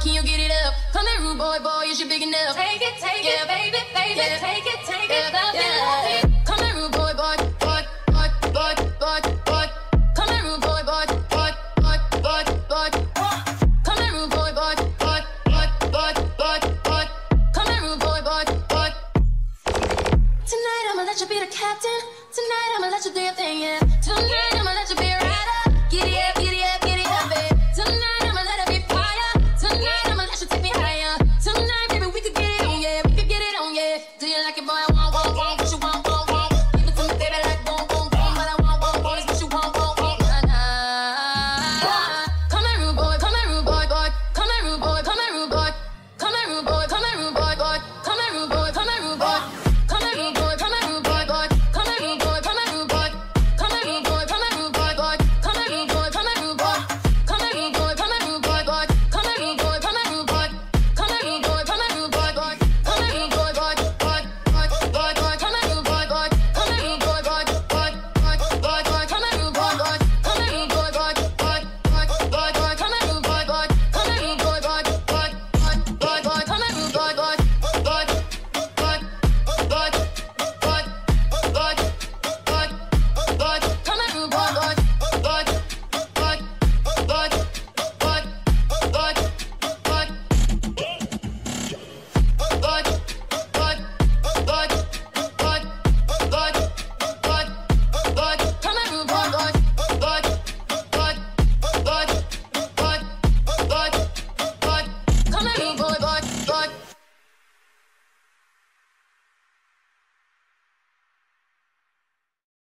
can you get it up? Come here, rude boy, boy, is you big enough? Take it, take yeah. it, baby, baby, yeah. take it, take yeah. it, love yeah. it. Come here, rude boy, boy, boy, boy, boy, boy, boy. Come here, rude boy, boy, boy, boy, boy, boy. Come here, rude boy, boy, boy, boy, boy, boy. Come here, rude boy, boy, boy. Tonight I'ma let you be the captain. Tonight I'ma let you do your thing, yeah. Tonight